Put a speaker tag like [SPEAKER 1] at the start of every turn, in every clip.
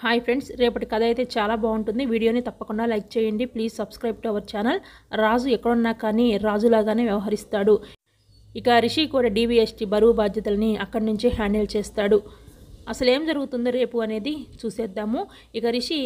[SPEAKER 1] Hi friends రేపటి కథ అయితే చాలా బాగుంటుంది. వీడియోని తప్పకుండా లైక్ చేయండి. Please subscribe to our channel. రాజు ఎక్కడున్నా కానీ రాజులాగానే వ్యవహరిస్తాడు. ఇక రిషి కూడా డీబీఎస్టీ బరువు బాధ్యతల్ని అక్కడి నుంచే హ్యాండిల్ చేస్తాడు. అసలు ఏం జరుగుతుందో రేపు అనేది చూసేద్దాము. ఇక రిషి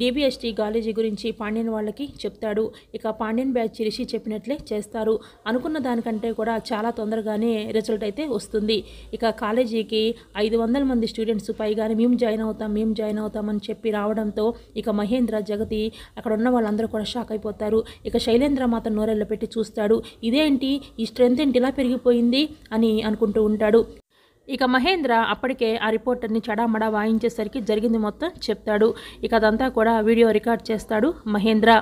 [SPEAKER 1] డీబీఎస్టీ కాలేజీ గురించి పాండ్యన్ వాళ్ళకి చెప్తాడు. ఇక పాండ్యన్ బ్యాచ్ రిషి చెప్పినట్లే చేస్తారు. అనుకున్న దానికంటే కూడా చాలా తొందరగానే రిజల్ట్ అయితే వస్తుంది. ఇక కాలేజీకి ఐదు వందల మంది స్టూడెంట్స్ పైగానే మేము జాయిన్ అవుతాం మేము జాయిన్ అవుతామని చెప్పి రావడంతో ఇక మహేంద్ర జగతి అక్కడ ఉన్న వాళ్ళందరూ కూడా షాక్ అయిపోతారు. ఇక శైలేంద్ర మాత్రం నోరెళ్ళ పెట్టి చూస్తాడు. ఇదేంటి? ఈ స్ట్రెంత్ ఏంటి? ఇలా పెరిగిపోయింది అని అనుకుంటూ ఉంటాడు. ఇక మహేంద్ర అప్పటికే ఆ రిపోర్టర్ని చడామడా వాయించేసరికి జరిగింది మొత్తం చెప్తాడు. ఇక అదంతా కూడా వీడియో రికార్డ్ చేస్తాడు మహేంద్ర.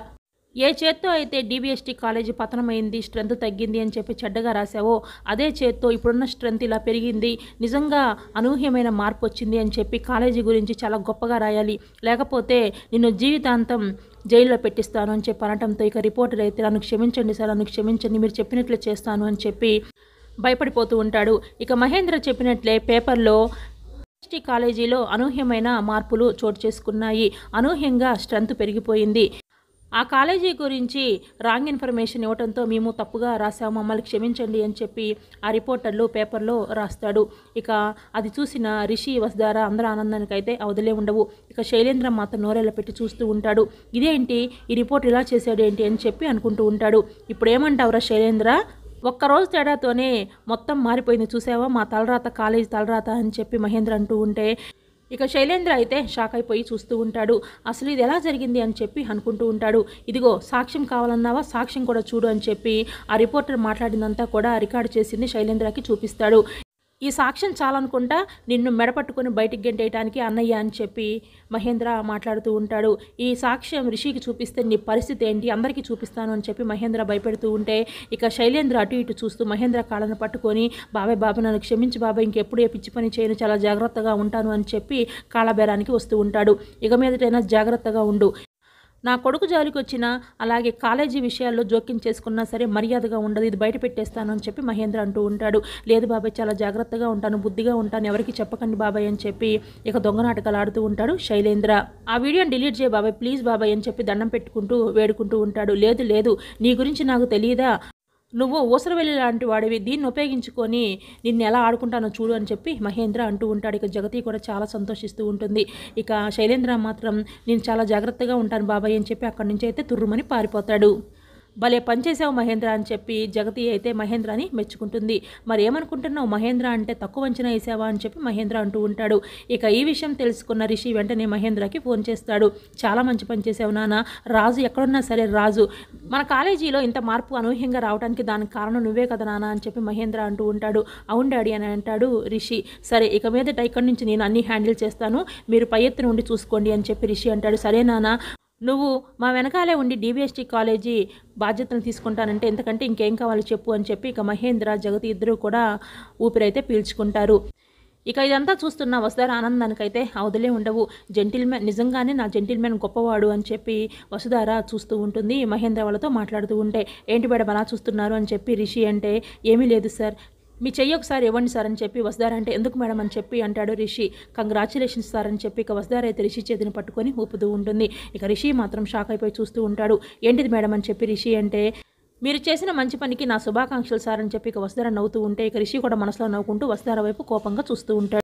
[SPEAKER 1] ఏ చేత్తో అయితే డీబీఎస్టీ కాలేజీ పతనమైంది స్ట్రెంత్ తగ్గింది అని చెప్పి చెడ్డగా రాసావో అదే చేత్తో ఇప్పుడున్న స్ట్రెంత్ ఇలా పెరిగింది. నిజంగా అనూహ్యమైన మార్పు వచ్చింది అని చెప్పి కాలేజీ గురించి చాలా గొప్పగా రాయాలి. లేకపోతే నిన్ను జీవితాంతం జైల్లో పెట్టిస్తాను అని చెప్పి అనటంతో ఇక రిపోర్టర్ అయితే నన్ను క్షమించండి సార్ నన్ను క్షమించండి మీరు చెప్పినట్లు చేస్తాను అని చెప్పి భయపడిపోతూ ఉంటాడు. ఇక మహేంద్ర చెప్పినట్లే పేపర్లో ఎస్టీ కాలేజీలో అనూహ్యమైన మార్పులు చోటు చేసుకున్నాయి. అనూహ్యంగా స్ట్రెంత్ పెరిగిపోయింది. ఆ కాలేజీ గురించి రాంగ్ ఇన్ఫర్మేషన్ ఇవ్వడంతో మేము తప్పుగా రాసాము మమ్మల్ని క్షమించండి అని చెప్పి ఆ రిపోర్టర్లు పేపర్లో రాస్తాడు. ఇక అది చూసిన రిషి వసుధార అందరూ ఆనందానికి అయితే అవదలే ఉండవు. ఇక శైలేంద్ర మాత్రం నోరెళ్ళ పెట్టి చూస్తూ ఉంటాడు. ఇదేంటి? ఈ రిపోర్ట్ ఇలా చేశాడు ఏంటి అని చెప్పి అనుకుంటూ ఉంటాడు. ఇప్పుడు ఏమంటావురా శైలేంద్ర? ఒక్కరోజు తేడాతోనే మొత్తం మారిపోయింది. చూసావా? మా తలరాత కాలేజ్ తలరాత అని చెప్పి మహేంద్ర అంటూ ఉంటే ఇక శైలేంద్ర అయితే షాక్ అయిపోయి చూస్తూ ఉంటాడు. అసలు ఇది ఎలా జరిగింది అని చెప్పి అనుకుంటూ ఉంటాడు. ఇదిగో సాక్ష్యం కావాలన్నావా? సాక్ష్యం కూడా చూడు అని చెప్పి ఆ రిపోర్టర్ మాట్లాడినంతా కూడా రికార్డు చేసింది శైలేంద్రకి చూపిస్తాడు. ఈ సాక్ష్యం చాలనుకుంటా నిన్ను మెడపట్టుకుని బయటికి గెంటేయటానికి అన్నయ్య అని చెప్పి మహేంద్ర మాట్లాడుతూ ఉంటాడు. ఈ సాక్ష్యం రిషికి చూపిస్తే నీ పరిస్థితి ఏంటి? అందరికీ చూపిస్తాను అని చెప్పి మహేంద్ర భయపెడుతూ ఉంటే ఇక శైలేంద్ర అటు ఇటు చూస్తూ మహేంద్ర కాళ్ళను పట్టుకొని బాబాయ్ బాబు నన్ను క్షమించి బాబాయ్ ఇంకెప్పుడు ఏ పిచ్చి పని చేయను చాలా జాగ్రత్తగా ఉంటాను అని చెప్పి కాళ్ళబేరానికి వస్తూ ఉంటాడు. ఇక మీదటైనా జాగ్రత్తగా ఉండు. నా కొడుకు జాలికి వచ్చినా అలాగే కాలేజీ విషయాల్లో జోక్యం చేసుకున్నా సరే మర్యాదగా ఉండదు ఇది బయట పెట్టేస్తాను అని చెప్పి మహేంద్ర అంటూ ఉంటాడు. లేదు బాబాయ్ చాలా జాగ్రత్తగా ఉంటాను బుద్ధిగా ఉంటాను ఎవరికి చెప్పకండి బాబాయ్ అని చెప్పి ఇక దొంగ నాటకాలు ఆడుతూ ఉంటాడు శైలేంద్ర. ఆ వీడియోని డిలీట్ చేయ బాబాయ్ ప్లీజ్ బాబాయ్ అని చెప్పి దండం పెట్టుకుంటూ వేడుకుంటూ ఉంటాడు. లేదు లేదు నీ గురించి నాకు తెలియదా? నువ్వు ఊసరవెల్లి లాంటి వాడివి దీన్ని ఉపయోగించుకొని నిన్ను ఎలా ఆడుకుంటానో చూడు అని చెప్పి మహేంద్ర అంటూ ఉంటాడు. ఇక జగతి కూడా చాలా సంతోషిస్తూ ఉంటుంది. ఇక శైలేంద్ర మాత్రం నేను చాలా జాగ్రత్తగా ఉంటాను బాబాయ్ అని చెప్పి అక్కడి నుంచి అయితే తుర్రుమని పారిపోతాడు. భలే పనిచేసావు మహేంద్ర అని చెప్పి జగతి అయితే మహేంద్రని మెచ్చుకుంటుంది. మరి ఏమనుకుంటున్నావు మహేంద్ర అంటే తక్కువ అంచనా వేసావా అని చెప్పి మహేంద్ర అంటూ ఉంటాడు. ఇక ఈ విషయం తెలుసుకున్న రిషి వెంటనే మహేంద్రకి ఫోన్ చేస్తాడు. చాలా మంచి పని చేసావు నాన్న. రాజు ఎక్కడున్నా సరే రాజు. మన కాలేజీలో ఇంత మార్పు అనూహ్యంగా రావడానికి దానికి కారణం నువ్వే కదా నాన్న అని చెప్పి మహేంద్ర అంటూ ఉంటాడు. అవును డాడీ అని అంటాడు రిషి. సరే ఇక మీదట ఇక్కడి నుంచి నేను అన్ని హ్యాండిల్ చేస్తాను. మీరు పై ఎత్తున ఉండి చూసుకోండి అని చెప్పి రిషి అంటాడు. సరే నాన్న. నువ్వు మా వెనకాలే ఉండి డీబీఎస్టీ కాలేజీ బాధ్యతను తీసుకుంటానంటే ఎంతకంటే ఇంకేం కావాలో చెప్పు అని చెప్పి ఇక మహేంద్ర జగతి ఇద్దరు కూడా ఊపిరైతే పీల్చుకుంటారు. ఇక ఇదంతా చూస్తున్న వసుధార ఆనందానికైతే అవధులే ఉండవు. జెంటిల్మెన్ నిజంగానే నా జెంటిల్మెన్ గొప్పవాడు అని చెప్పి వసుధార చూస్తూ ఉంటుంది. మహేంద్ర వాళ్ళతో మాట్లాడుతూ ఉంటే ఏంటి మేడం అలా చూస్తున్నారు? అని చెప్పి రిషి అంటే ఏమీ లేదు సార్. మీ చెయ్యి ఒకసారి ఇవ్వండి సార్ అని చెప్పి వసుధార అంటే ఎందుకు మేడం అని చెప్పి అంటాడు రిషి. కంగ్రాచులేషన్స్ సార్ అని చెప్పి ఇక వసుధార అయితే రిషి చేతిని పట్టుకొని ఊపుతూ ఉంటుంది. ఇక రిషి మాత్రం షాక్ అయిపోయి చూస్తూ ఉంటాడు. ఏంటిది మేడం అని చెప్పి రిషి అంటే మీరు చేసిన మంచి పనికి నా శుభాకాంక్షలు సార్ అని చెప్పి ఇక వసుధార నవ్వుతూ ఉంటే ఇక రిషి కూడా మనసులో నవ్వుకుంటూ వసుధార వైపు కోపంగా చూస్తూ ఉంటాడు.